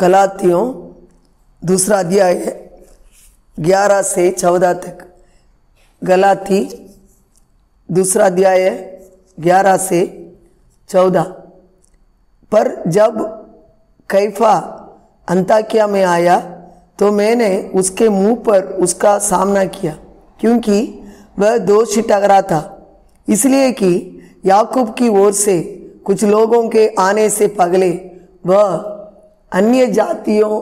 गलातियों दूसरा अध्याय है, ग्यारह से चौदह तक। गलाती, दूसरा अध्याय है, ग्यारह से चौदह। पर जब कैफा अंताकिया में आया तो मैंने उसके मुँह पर उसका सामना किया, क्योंकि वह दोष टकरा था इसलिए कि याकूब की ओर से कुछ लोगों के आने से पगले वह अन्य जातियों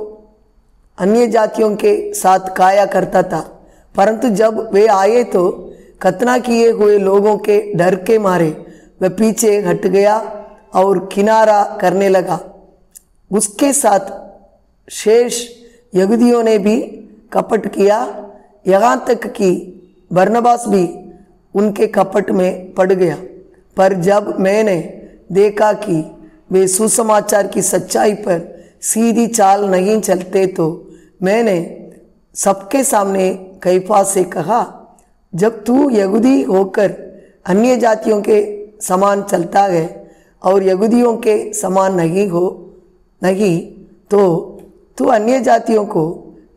अन्य जातियों के साथ काया करता था। परंतु जब वे आए तो खतना किए हुए लोगों के डर के मारे वह पीछे हट गया और किनारा करने लगा। उसके साथ शेष यहूदियों ने भी कपट किया। यहाँ तक कि बरनबास भी उनके कपट में पड़ गया। पर जब मैंने देखा कि वे सुसमाचार की सच्चाई पर सीधी चाल नहीं चलते तो मैंने सबके सामने कैफा से कहा, जब तू यहूदी होकर अन्य जातियों के समान चलता है और यहूदियों के समान नहीं हो, नहीं तो तू अन्य जातियों को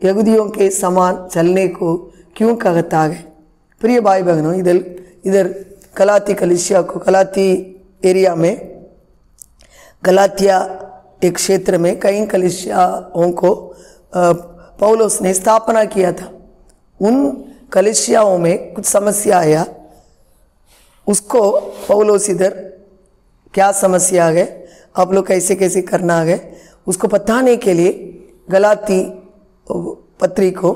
यहूदियों के समान चलने को क्यों कहता है? प्रिय भाई बहनों इधर इधर कलाती कलिसिया को, कलाती एरिया में गलातिया एक क्षेत्र में कई कलिसियाओं को पौलोस ने स्थापना किया था। उन कलिसियाओं में कुछ समस्या आया उसको पौलोस इधर क्या समस्या आ गए आप लोग कैसे कैसे करना आ गए उसको बताने के लिए गलाती पत्री को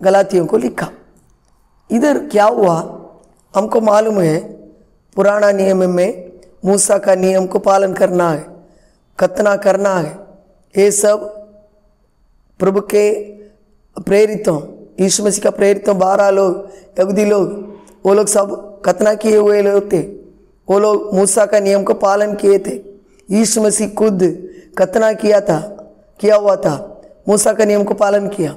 गलातियों को लिखा। इधर क्या हुआ? हमको मालूम है, पुराना नियम में मूसा का नियम को पालन करना है। कतना करना है, ये सब प्रभु के प्रेरितों यीशु मसीह का प्रेरितों बारह लोग यहूदी लोग, वो लोग सब कतना किए हुए लोग थे। वो लोग मूसा का नियम को पालन किए थे। यीशु मसीह खुद कतना किया था, किया हुआ था, मूसा का नियम को पालन किया।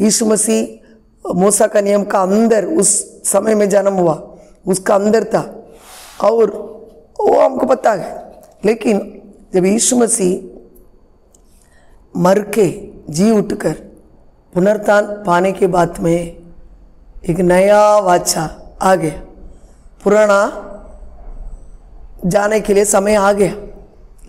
यीशु मसीह, मूसा का नियम का अंदर उस समय में जन्म हुआ, उसका अंदर था। और वो हमको पता है, लेकिन जब यीशु मसीह मर के जी उठकर पुनर्तान पाने के बाद में एक नया वाचा आ गया। पुराना जाने के लिए समय आ गया।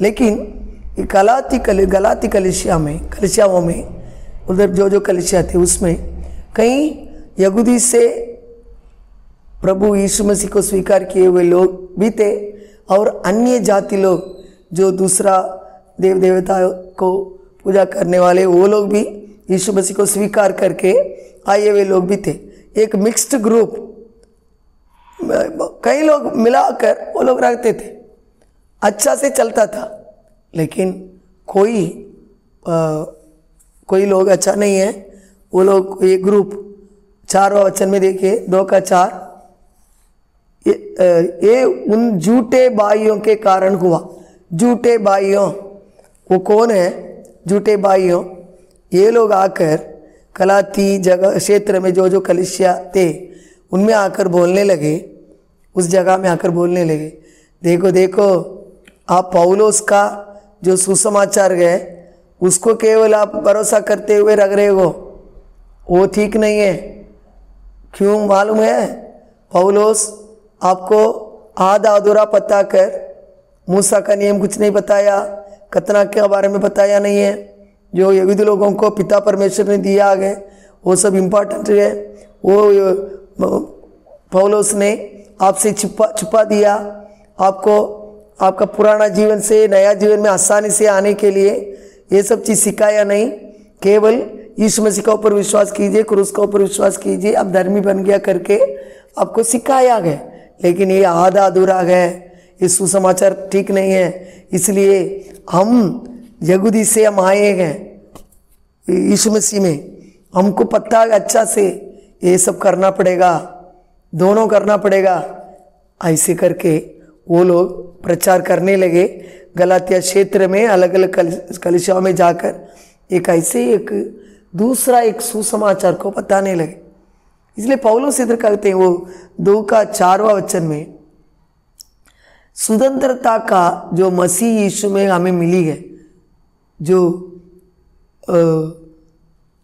लेकिन गलाती कल, गलाती कलिशिया में कलिशियाओं में, उधर जो जो कलिशिया थे उसमें कई यहूदी से प्रभु यीशु मसीह को स्वीकार किए हुए लोग भी थे और अन्य जाति लोग जो दूसरा देव देवता को पूजा करने वाले वो लोग भी यीशु मसीह को स्वीकार करके आए हुए लोग भी थे। एक मिक्स्ड ग्रुप कई लोग मिलाकर वो लोग रखते थे। अच्छा से चलता था लेकिन कोई आ, कोई लोग अच्छा नहीं है। वो लोग ये ग्रुप चारवा वचन में देखिए दो का चार ये, ये उन झूठे भाइयों के कारण हुआ। झूठे भाइयों, वो कौन है? झूठे भाइयों, ये लोग आकर कलाती जगह, क्षेत्र में जो जो कलिशिया थे, उनमें आकर बोलने लगे। उस जगह में आकर बोलने लगे। देखो देखो, आप पौलोस का जो सुसमाचार है, उसको केवल आप भरोसा करते हुए रख रहे हो। वो ठीक नहीं है। क्यों मालूम है? पौलोस आपको आधा अधूरा पता कर मूसा का नियम कुछ नहीं बताया, कतना के बारे में बताया नहीं है। जो यहूदी लोगों को पिता परमेश्वर ने दिया है वो सब इंपॉर्टेंट है। वो पौलोस ने आपसे छुपा छुपा दिया। आपको, आपका पुराना जीवन से, नया जीवन में आसानी से आने के लिए ये सब चीज़ सिखाया नहीं। केवल यीशु मसीह का ऊपर विश्वास कीजिए, क्रूस का ऊपर विश्वास कीजिए, अब धर्मी बन गया करके आपको सिखाया गया। लेकिन ये आधा अधूरा है ये सुसमाचार ठीक नहीं है। इसलिए हम यहूदी से हम आए हैं यीशु मसीह में। हमको पता है अच्छा से ये सब करना पड़ेगा, दोनों करना पड़ेगा। ऐसे करके वो लोग प्रचार करने लगे। गलातिया क्षेत्र में अलग अलग कलिशाओं में जाकर एक ऐसे एक दूसरा एक सुसमाचार को बताने लगे। इसलिए पौलो से इधर कहते हैं वो दो का चारवा वचन में स्वतंत्रता का जो मसीह यीशु में हमें मिली है, जो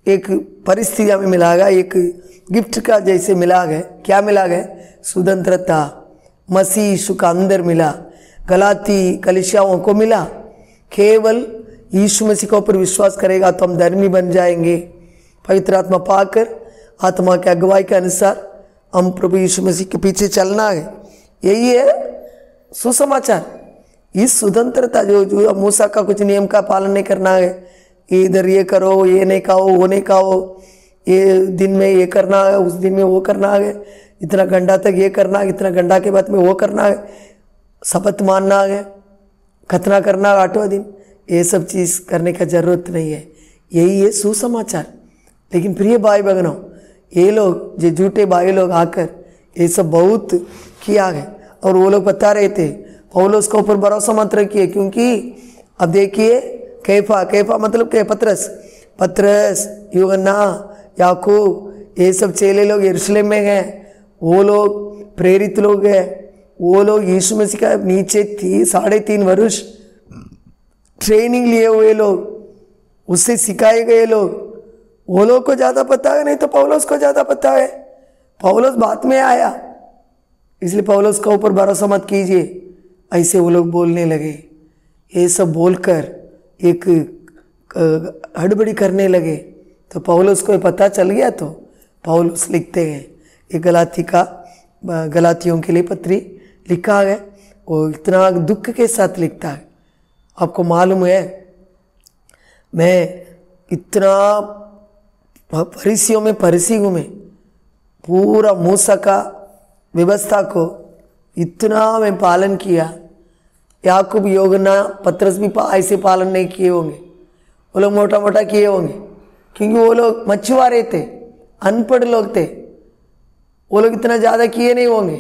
एक परिस्थिति हमें मिला गया एक गिफ्ट का जैसे मिला गया क्या मिला गया स्वतंत्रता मसीह यीशु का अंदर मिला, गलाती कलिशियाओं को मिला, केवल यीशु मसीह के ऊपर विश्वास करेगा तो हम धर्मी बन जाएँगे। पवित्र आत्मा पाकर, आत्मा के अगुवाई के अनुसार हम प्रभु यीशु मसीह के पीछे चलना है। यही है सुसमाचार। इस स्वतंत्रता जो जो मूसा का कुछ नियम का पालन नहीं करना है इधर ये करो, ये नहीं खाओ, वो नहीं खाओ, ये दिन में ये करना है, उस दिन में वो करना है, इतना घंटा तक ये करना है, इतना घंटा के बाद में वो करना है, शपथ मानना है, खतना करना आठवां दिन, ये सब चीज़ करने का ज़रूरत नहीं है। यही है सुसमाचार। लेकिन प्रिय भाई बहनों ये लोग जो झूठे भाई लोग आकर, ये सब बहुत किया है। और वो लोग बता रहे थे। पौलो उसका ऊपर भरोसा मत रखिए, क्योंकि अब देखिए, कैफा कैफा मतलब क्या पत्रस। पत्रस युगन्ना याकूब, ये सब चेले लोग यरूशलेम में हैं। वो लोग प्रेरित लोग हैं। वो लोग यीशु मसीह का नीचे थी, साढ़े तीन वर्ष ट्रेनिंग लिए हुए लोग, उससे सिखाए गए लोग। वो लोग को ज़्यादा पता है, नहीं तो पौलोस को ज़्यादा पता है। पौलोस बाद में आया। इसलिए पौलोस का ऊपर भरोसा मत कीजिए। ऐसे वो लोग बोलने लगे। ये सब बोलकर एक हड़बड़ी करने लगे। तो पौलोस को पता चल गया तो पौलोस लिखते हैं। ये गलाती का गलातियों के लिए पत्री लिखा है वो इतना दुख के साथ लिखता है। आपको मालूम है, मैं इतना परिसियों में परिसी हूँ मैं पूरा मूसा का व्यवस्था को इतना मैं पालन किया। याकूब योगना पत्रस भी पा, ऐसे पालन नहीं किए होंगे। वो लोग मोटा मोटा किए होंगे। क्योंकि वो लोग मछुआरे थे अनपढ़ लोग थे। वो लोग इतना ज़्यादा किए नहीं होंगे।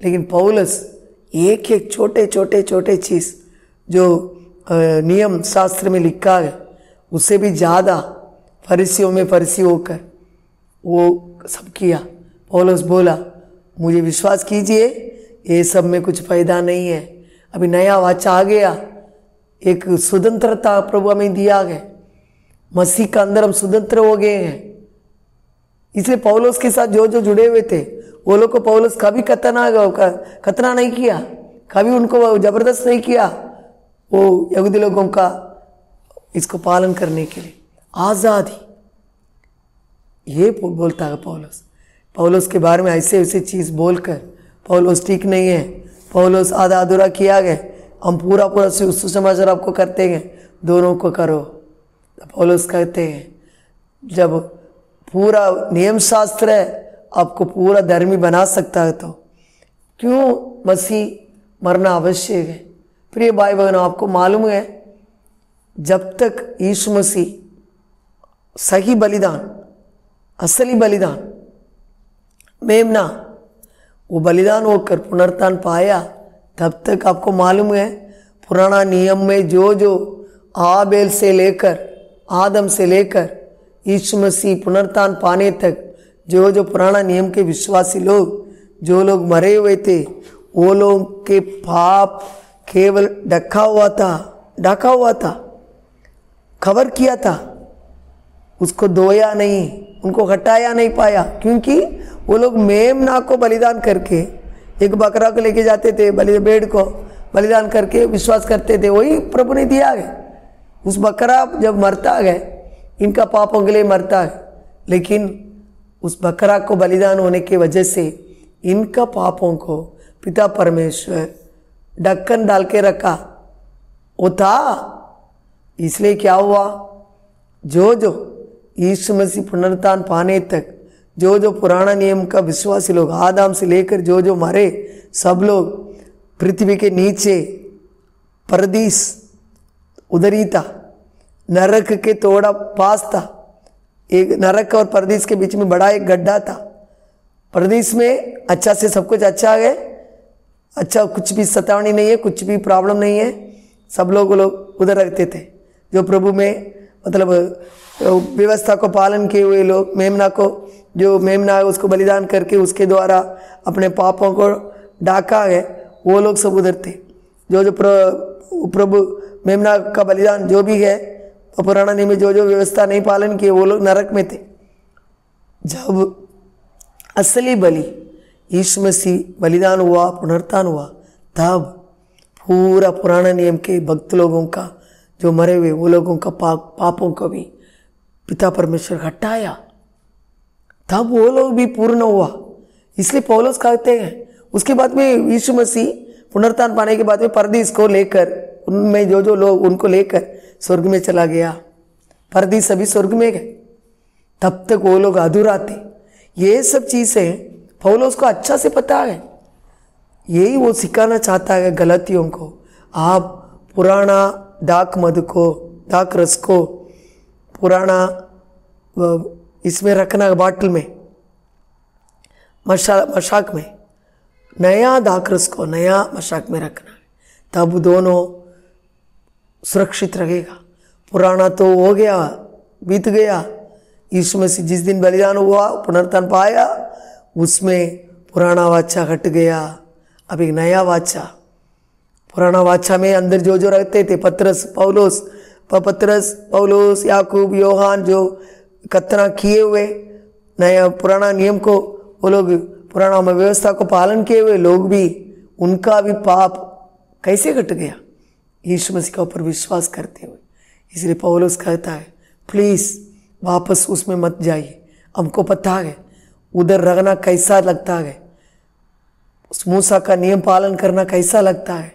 लेकिन पौलस एक एक छोटे छोटे छोटे चीज़ जो नियम शास्त्र में लिखा है उससे भी ज़्यादा फरिसियों में फरिसी होकर वो सब किया। पौलस बोला मुझे विश्वास कीजिए, ये सब में कुछ फ़ायदा नहीं है। अभी नया वाचा आ गया। एक स्वतंत्रता प्रभु हमें दिया गया। मसीह का अंदर हम स्वतंत्र हो गए हैं। इसलिए पौलोस के साथ जो जो जुड़े हुए थे, वो लोग को पौलोस कभी कतना कतना नहीं किया। कभी उनको ज़बरदस्त नहीं किया। वो यहूदी लोगों का इसको पालन करने के लिए आज़ादी। ये बोलता है पौलोस। पौलोस के बारे में ऐसे ऐसे चीज़ बोलकर, पौलोस ठीक नहीं है, पौलोस आधा अधूरा किया गया, हम पूरा पूरा सुसमाचार आपको करते हैं दोनों को करो। तो पौलोस कहते हैं, जब पूरा नियम शास्त्र है, आपको पूरा धर्मी बना सकता है तो क्यों मसीह मरना आवश्यक है? प्रिय भाई बहनों आपको मालूम है, जब तक यीशु मसीह सही बलिदान, असली बलिदान मेमना, वो बलिदान होकर पुनर्तान पाया। तब तक आपको मालूम है, पुराना नियम में जो जो आबेल से लेकर, आदम से लेकर, यीशु मसीह पुनर्तान पाने तक जो जो पुराना नियम के विश्वासी लोग, जो लोग मरे हुए थे, वो लोग के पाप केवल ढका हुआ था, ढका हुआ था, खबर किया था। उसको धोया नहीं, उनको हटाया नहीं पाया। क्योंकि वो लोग मेम मेमना को बलिदान करके एक बकरा को लेके जाते थे, बलि बेड़ को बलिदान करके विश्वास करते थे। वही प्रभु ने दिया गया उस बकरा जब मरता है, इनका पापों के लिए मरता है, लेकिन उस बकरा को बलिदान होने की वजह से इनका पापों को पिता परमेश्वर ढक्कन डाल के रखा। वो था। इसलिए क्या हुआ? जो जो यीशु मसीह पुनरुत्थान पाने तक जो जो पुराना नियम का विश्वासी लोग, आदाम से लेकर जो जो मरे, सब लोग, पृथ्वी के नीचे, परदीस, उधरी था। नरक के थोड़ा पास था। एक नरक और परदीस के बीच में बड़ा एक गड्ढा था। परदीस में अच्छा से सब कुछ अच्छा है। अच्छा कुछ भी सतावनी नहीं है, कुछ भी प्रॉब्लम नहीं है। सब लोग लोग उधर रहते थे। जो प्रभु में मतलब व्यवस्था को पालन किए हुए लोग, मेमना को जो मेमना है, उसको बलिदान करके उसके द्वारा अपने पापों को डाका है, वो लोग सब उधर थे। जो जो प्रभु मेमना का बलिदान जो भी है पुराना नियम में जो जो व्यवस्था नहीं पालन किए, वो लोग नरक में थे। जब असली बलि, यीशु मसीह बलिदान हुआ, पुनरुत्थान हुआ, तब पूरा पुराना नियम के भक्त लोगों का, जो मरे हुए, वो लोगों का पाप पापों को भी पिता परमेश्वर हटाया तब वो लोग भी पूर्ण हुआ। इसलिए पौलुस कहते हैं, उसके बाद में यीशु मसीह पुनरुत्थान पाने के बाद में परदीस को लेकर, उनमें जो जो लोग उनको लेकर स्वर्ग में चला गया। परदीस सभी स्वर्ग में गए तब तक वो लोग अधूरा थे। ये सब चीज़ें पौलुस को अच्छा से पता है। यही वो सिखाना चाहता है गलतियों को। आप पुराना डाक मध को, डाक रस को, पुराना इसमें रखना बाटल में, मशा, मशाक में। नया दाक रस को नया मशाक में रखना तब दोनों सुरक्षित रहेगा। पुराना तो हो गया, बीत गया। इसमें मसीह जिस दिन बलिदान हुआ, पुनर्तन पाया, उसमें पुराना वाचा हट गया। अब एक नया वाचा। पुराना वाचा में अंदर जो जो रहते थे, पत्रस, पौलोस पत्रस पौलोस, याकूब, योहान, जो कतना किए हुए, नया पुराना नियम को, वो लोग पुराना व्यवस्था को पालन किए हुए लोग भी, उनका भी पाप कैसे घट गया? यीशु मसीह के ऊपर विश्वास करते हुए। इसलिए पौलोस कहता है प्लीज़ वापस उसमें मत जाइए। हमको पता है, उधर रहना कैसा लगता है। उस मूसा का नियम पालन करना कैसा लगता है।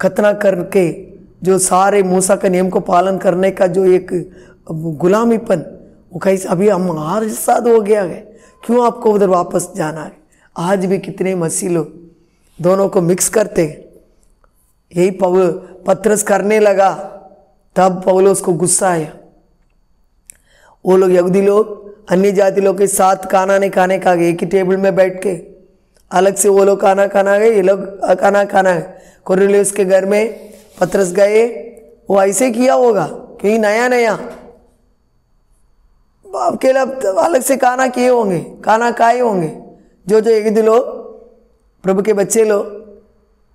खतना करके, जो सारे मूसा का नियम को पालन करने का जो एक गुलामीपन वो कैसे अभी हम साथ हो गया है। क्यों आपको उधर वापस जाना है? आज भी कितने मसी लोग दोनों को मिक्स करते यही पव, पत्रस करने लगा, तब पवलो उसको गुस्सा आया। वो लोग यहूदी लोग, अन्य जाति लोग के साथ खाना नहीं खाने का एक ही टेबल में बैठ के। अलग से वो लोग खाना खाना गए, ये लोग खाना खाना है। कोरिलियस के घर में पत्रस गए, वो ऐसे किया होगा क्योंकि नया नया अकेला अलग से खाना किए होंगे खाना खाए होंगे। जो जो एक लोग प्रभु के बच्चे लोग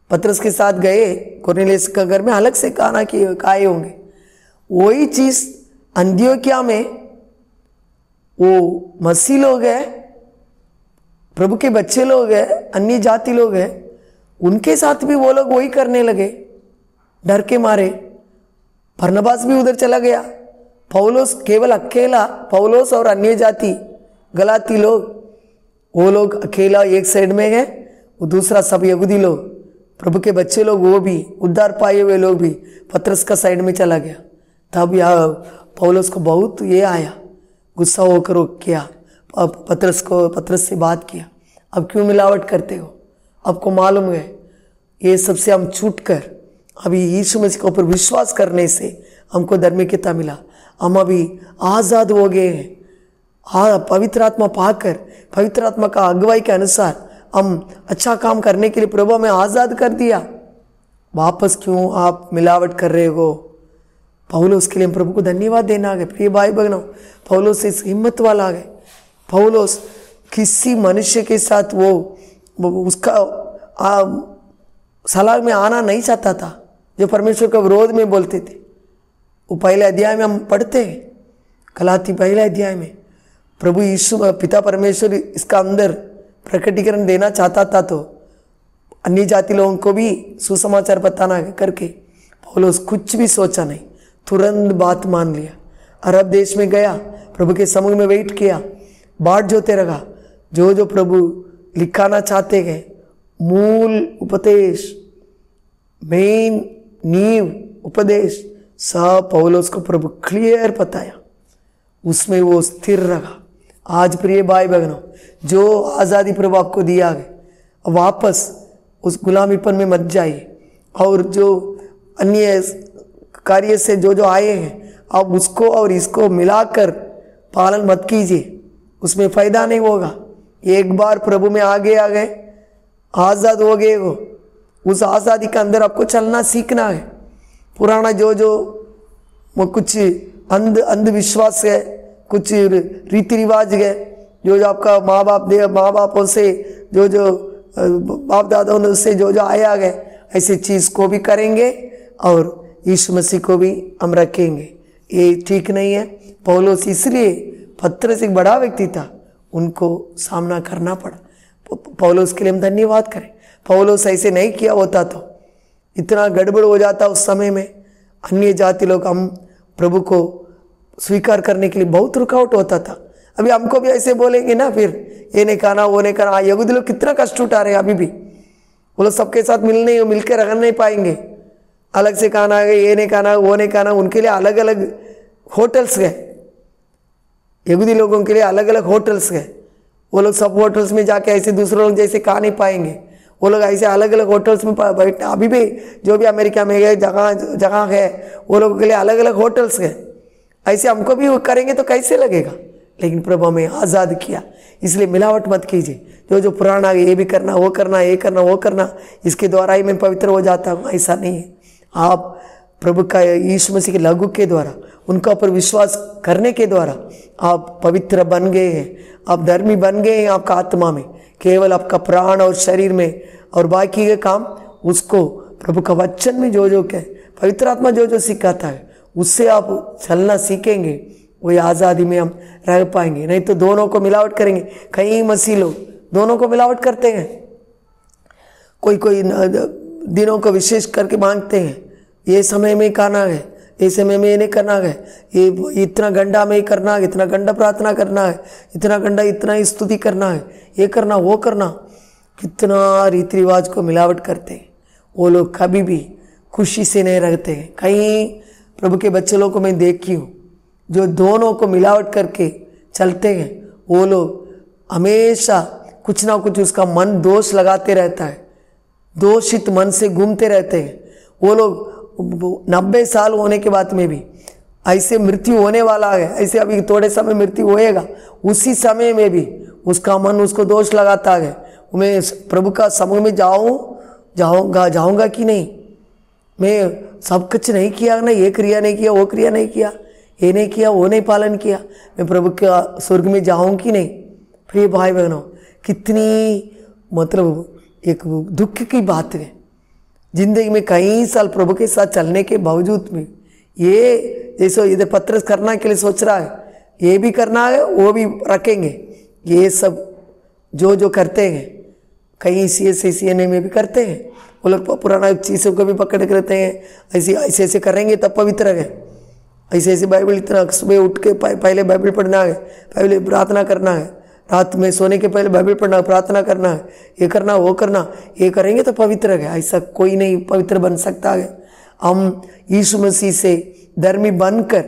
पत्रस के साथ गए कोरिलियस के घर में अलग से खाना किए, खाए होंगे। वही चीज़ अंत्योक्या में, वो मसी लोग हैं, प्रभु के बच्चे लोग हैं, अन्य जाति लोग हैं, उनके साथ भी वो लोग वही करने लगे, डर के मारे। भरनबास भी उधर चला गया। पौलोस केवल अकेला, पौलोस और अन्य जाति, गलाती लोग, वो लोग अकेला एक साइड में है, वो दूसरा सब यहूदी लोग, प्रभु के बच्चे लोग वो भी, उद्धार पाए हुए लोग भी, पत्रस का साइड में चला गया। तब यह पौलोस को बहुत ये आया, गुस्सा होकर वो किया, अब पत्रस को, पत्रस से बात किया, अब क्यों मिलावट करते हो? आपको मालूम है, ये सबसे हम छूट कर अभी यीशु मसीह के ऊपर विश्वास करने से हमको धर्मिकता मिला। हम अभी आज़ाद हो गए हैं। पवित्र आत्मा पाकर पवित्र आत्मा का अगुवाई के अनुसार हम अच्छा काम करने के लिए प्रभु हमें आज़ाद कर दिया। वापस क्यों आप मिलावट कर रहे हो? पौलोस के लिए प्रभु को धन्यवाद देना आ गए प्रिय भाई बहनों पौलोस इस हिम्मत वाला आ गए पौलोस किसी मनुष्य के साथ वो, उसका सलाह में आना नहीं चाहता था जो परमेश्वर का विरोध में बोलते थे। वो पहले अध्याय में हम पढ़ते हैं, कलाती पहले अध्याय में। प्रभु यीशु, पिता परमेश्वर इसका अंदर प्रकटीकरण देना चाहता था तो अन्य जाति लोगों को भी सुसमाचार बताना करके पौलोस कुछ भी सोचा नहीं, तुरंत बात मान लिया। अरब देश में गया, प्रभु के समूह में वेट किया, बाट जोते रहा। जो जो प्रभु लिखाना चाहते गए मूल उपदेश मेन नींव, उपदेश सब पौलोस को प्रभु क्लियर बताया उसमें वो स्थिर रहा। आज प्रिय भाई बहनों, जो आज़ादी प्रभु आपको दिया गया वापस उस गुलामीपन में मत जाइए। और जो अन्य कार्य से जो जो आए हैं, आप उसको और इसको मिलाकर पालन मत कीजिए। उसमें फ़ायदा नहीं होगा। एक बार प्रभु में आगे आ गए, आज़ाद हो गए वो। उस आज़ादी के अंदर आपको चलना सीखना है। पुराना जो जो, वो कुछ अंध, अंधविश्वास है, कुछ रीति रिवाज है, जो जो आपका माँ बाप दे माँ बापों से, जो जो बाप दादाओं से जो जो आया गए, ऐसी चीज़ को भी करेंगे और यीशु मसीह को भी हम रखेंगे। ये ठीक नहीं है। पौलोस इसलिए पत्र से एक बड़ा व्यक्ति था, उनको सामना करना पड़ा। पौलोस के लिए हम धन्यवाद करें। पौलोस ऐसे नहीं किया होता तो इतना गड़बड़ हो जाता उस समय में। अन्य जाति लोग हम प्रभु को स्वीकार करने के लिए बहुत रुकावट होता था। अभी हमको भी ऐसे बोलेंगे ना फिर, ये नहीं खाना, वो नहीं खाना। यहूदी लोग कितना कष्ट उठा रहे हैं अभी भी। वो लोग सबके साथ मिलने, मिलकर रह नहीं पाएँगे। अलग से खाना है, ये नहीं खाना वो नहीं खाना उनके लिए अलग अलग होटल्स गए यहूदी लोगों के लिए अलग अलग होटल्स गए वो लोग सब होटल्स में जाके ऐसे दूसरे लोग जैसे खा नहीं पाएँगे। वो लोग ऐसे अलग अलग होटल्स में बैठ, अभी भी जो भी अमेरिका में गए जगह जगह है, वो लोगों के लिए अलग अलग होटल्स हैं। ऐसे हमको भी करेंगे तो कैसे लगेगा? लेकिन प्रभु हमें आज़ाद किया। इसलिए मिलावट मत कीजिए। जो जो पुराना ये भी करना, वो करना, ये करना, वो करना, इसके द्वारा ही मैं पवित्र हो जाता हूँ, ऐसा नहीं है। आप प्रभु का यीशु मसीह के लघु के द्वारा उनका ऊपर विश्वास करने के द्वारा आप पवित्र बन गए हैं। आप धर्मी बन गए हैं आपका आत्मा में। केवल आपका प्राण और शरीर में और बाकी के काम, उसको प्रभु का वचन में जो जो कह, पवित्र आत्मा जो जो सिखाता है, उससे आप चलना सीखेंगे। वही आज़ादी में हम रह पाएँगे। नहीं तो दोनों को मिलावट करेंगे। कई मसीह लोग दोनों को मिलावट करते हैं। कोई कोई दिनों को विशेष करके मांगते हैं। ये समय में खाना है। ये समय में ये नहीं करना है। ये इतना गंडा में ही करना है, इतना गंडा प्रार्थना करना है, इतना गंडा, इतना ही स्तुति करना है, ये करना, वो करना, कितना रीति रिवाज को मिलावट करते हैं। वो लोग कभी भी खुशी से नहीं रहते हैं। कहीं प्रभु के बच्चे लोग को मैं देखी हूँ, जो दोनों को मिलावट करके चलते हैं, वो लोग हमेशा कुछ ना कुछ उसका मन दोष लगाते रहता है, दोषित मन से घूमते रहते हैं। वो लोग नब्बे साल होने के बाद में भी, ऐसे मृत्यु होने वाला है, ऐसे अभी थोड़े समय मृत्यु होएगा, उसी समय में भी उसका मन उसको दोष लगाता है। मैं प्रभु का समूह में जाऊँ, जाऊँगा जाऊँगा कि नहीं? मैं सब कुछ नहीं किया, ना ये क्रिया नहीं किया, वो क्रिया नहीं किया, ये नहीं किया, वो नहीं पालन किया। मैं प्रभु का स्वर्ग में जाऊँ कि नहीं? प्रिय भाई बहनों, कितनी मतलब एक दुख की बात है। ज़िंदगी में कई साल प्रभु के साथ चलने के बावजूद में ये जैसे इधर पत्र करना के लिए सोच रहा है, ये भी करना है, वो भी रखेंगे। ये सब जो जो करते हैं, कहीं C S C N A में भी करते हैं, वो लोग पुराना चीज़ों को भी पकड़ के रहते हैं, ऐसे ऐसे ऐसे करेंगे तब पवित्र है। ऐसे ऐसे बाइबल इतना सुबह उठ के पहले बाइबल पढ़ना है, पहले प्रार्थना करना है। रात में सोने के पहले बाइबल पढ़ना, प्रार्थना करना है ये करना, वो करना, ये करेंगे तो पवित्र है। ऐसा कोई नहीं पवित्र बन सकता है। हम यीशु मसीह से धर्मी बनकर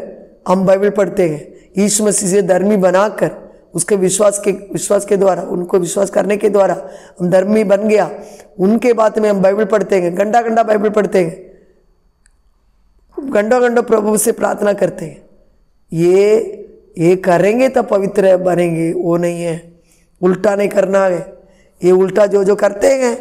हम बाइबल पढ़ते हैं। यीशु मसीह से धर्मी बनाकर, उसके विश्वास के विश्वास के द्वारा, उनको विश्वास करने के द्वारा हम धर्मी बन गया। उनके बाद में हम बाइबल पढ़ते हैं गंडा गंडा बाइबल पढ़ते हैं। गंडा गंडा प्रभु से प्रार्थना करते हैं। ये ये करेंगे तो पवित्र बनेंगे, वो नहीं है। उल्टा नहीं करना है। ये उल्टा जो जो करते हैं,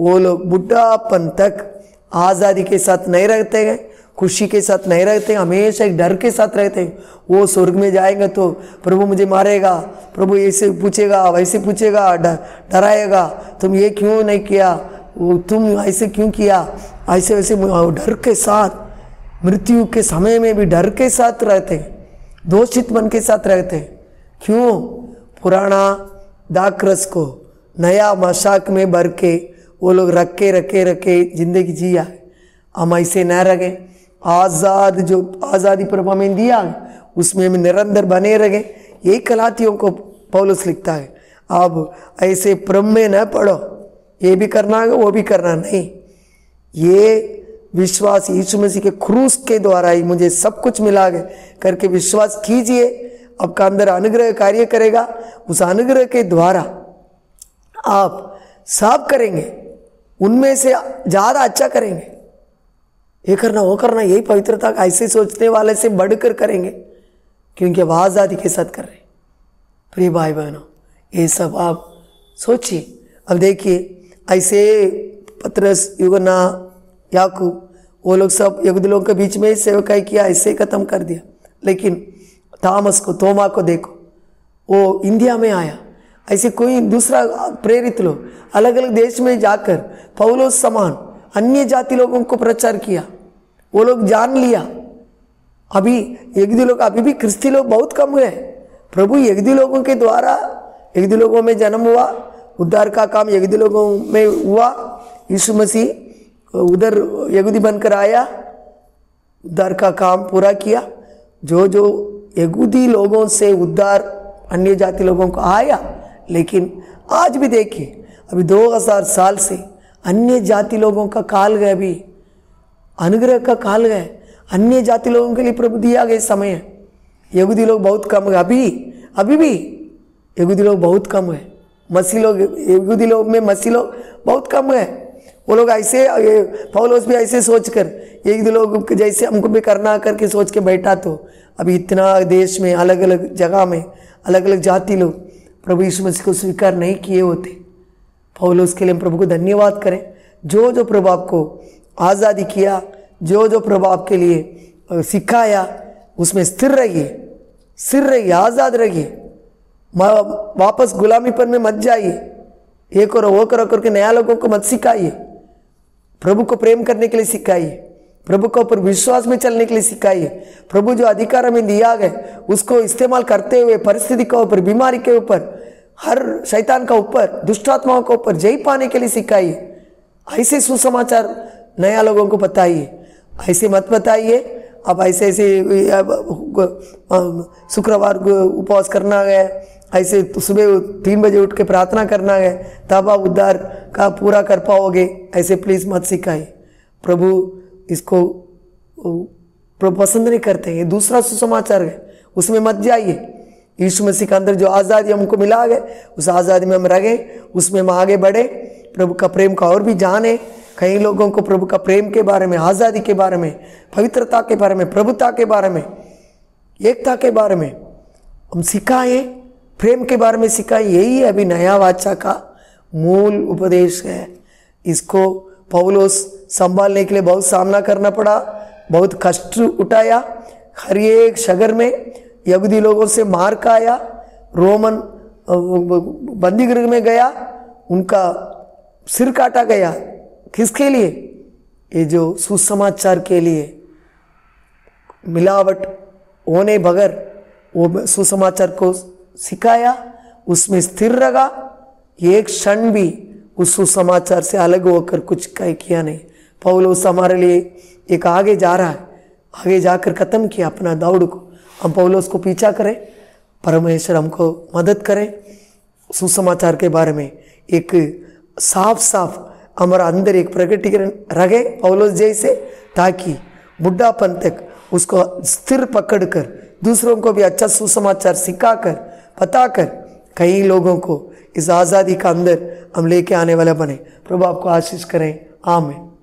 वो लोग बुढ़ापन तक आज़ादी के साथ नहीं रहते हैं, खुशी के साथ नहीं रहते हैं, हमेशा एक डर के साथ रहते हैं। वो स्वर्ग में जाएँगे तो प्रभु मुझे मारेगा, प्रभु ऐसे पूछेगा, वैसे पूछेगा डराएगा, तुम ये क्यों नहीं किया? वो तुम ऐसे क्यों किया? ऐसे, वैसे डर के साथ, मृत्यु के समय में भी डर के साथ रहते हैं। दोषित मन के साथ रहते हैं। क्यों? पुराना दाकरस को, नया मशाक में भर के वो लोग रखे रखे रखे, ज़िंदगी जिया हम ऐसे न रहे। आज़ाद जो आज़ादी प्रभा में दिया उसमें हम निरंतर बने रहे। यही कलातियों को पौलुस लिखता है। अब ऐसे प्रम में न पढ़ो ये भी करना है, वो भी करना नहीं। ये विश्वास यीशु मसीह के क्रूस के द्वारा ही मुझे सब कुछ मिला गया करके विश्वास कीजिए। आपका अंदर अनुग्रह कार्य करेगा। उस अनुग्रह के द्वारा आप साफ़ करेंगे। उनमें से ज़्यादा अच्छा करेंगे। ये करना, वो करना, यही पवित्रता का ऐसे सोचने वाले से बढ़कर करेंगे। क्योंकि अब आज़ादी के साथ कर रहे प्रिय भाई बहनों ये सब आप सोचिए। अब देखिए, ऐसे पत्रस युगना याकूब वो लोग सब यहूदी के बीच में ही सेवकाई किया ऐसे ही खत्म कर दिया। लेकिन थामस को तोमा को देखो, वो इंडिया में आया। ऐसे कोई दूसरा प्रेरित लोग अलग अलग देश में जाकर, पौलो समान, अन्य जाति लोगों को प्रचार किया। वो लोग जान लिया। अभी यगदी लोग, अभी भी क्रिस्ती लोग बहुत कम हुए प्रभु यगदी लोगों के द्वारा यगदी लोगों में जन्म हुआ। उद्धार का काम यगदी लोगों में हुआ। यीशु मसीह उधर यगुदी बनकर आया, उद्धार का काम पूरा किया। जो जो यगुदी लोगों से उद्धार, अन्य जाति लोगों को आया, लेकिन आज भी देखिए अभी 2000 साल से अन्य जाति लोगों का काल गए अभी। अनुग्रह का काल गए अन्य जाति लोगों के लिए प्रभु दिया गया समय है। यहूदी लोग बहुत कम है अभी अभी भी यहूदी लोग बहुत कम है मसी लोग यहूदी लोग में मसी लोग बहुत कम है वो लोग ऐसे पौलोस भी ऐसे सोच कर एक दो लोग जैसे हमको भी करना करके सोच के बैठा तो अभी इतना देश में अलग अलग जगह में अलग अलग जाति लोग, प्रभु यीशु मसीह को स्वीकार नहीं किए होते। पौलोस के लिए हम प्रभु को धन्यवाद करें। जो जो प्रभु आपको आज़ादी किया, जो जो प्रभु आपके लिए सिखाया, उसमें स्थिर रहिए स्थिर रहिए, आज़ाद रहिए। वापस गुलामीपन में मत जाइए। ये करो वो करो करके नया लोगों को मत सिखाइए। प्रभु को प्रेम करने के लिए सिखाइए प्रभु के ऊपर विश्वास में चलने के लिए सिखाइए प्रभु जो अधिकार हमें दिया गया, उसको इस्तेमाल करते हुए, परिस्थिति के ऊपर, बीमारी के ऊपर, हर शैतान का ऊपर, दुष्टात्माओं के ऊपर जय पाने के लिए सिखाइए ऐसे सुसमाचार नया लोगों को बताइए। ऐसे मत बताइए, अब ऐसे ऐसे शुक्रवार को उपवास करना है ऐसे सुबह तीन बजे उठ के प्रार्थना करना है, तब आप उद्धार का पूरा कर पाओगे, ऐसे प्लीज़ मत सिखाए। प्रभु इसको प्रभु पसंद नहीं करते ये दूसरा सुसमाचार है, उसमें मत जाइए। यीशु मसीह के अंदर जो आज़ादी हमको मिला है, उस आज़ादी में हम रहे, उसमें हम आगे बढ़े। प्रभु का प्रेम का और भी जाने। कई लोगों को प्रभु का प्रेम के बारे में, आज़ादी के बारे में, पवित्रता के बारे में, प्रभुता के बारे में, एकता के बारे में हम सिखाएँ। प्रेम के बारे में सिखाएँ यही अभी नया वाचा का मूल उपदेश है। इसको पौलोस संभालने के लिए बहुत सामना करना पड़ा, बहुत कष्ट उठाया। हर एक शगर में यहूदी लोगों से मार आया रोमन बंदी गृह में गया, उनका सिर काटा गया। किसके लिए? ये जो सुसमाचार के लिए। मिलावट होने बगैर वो सुसमाचार को सिखाया, उसमें स्थिर रहा। एक क्षण भी उस सुसमाचार से अलग होकर कुछ कह किया नहीं। पौलोस हमारे लिए एक आगे जा रहा है। आगे जाकर ख़त्म किया अपना दौड़ को। हम पौलोस को पीछा करें। परमेश्वर हमको मदद करें। सुसमाचार के बारे में एक साफ़ साफ़ हमारा अंदर एक प्रकटीकरण रहे पौलोस जैसे, ताकि बुढ़ापन तक उसको स्थिर पकड़कर दूसरों को भी अच्छा सुसमाचार सिखाकर बताकर कई लोगों को इस आज़ादी का अंदर हम लेके आने वाला बने। प्रभु आपको आशीष करें। आमें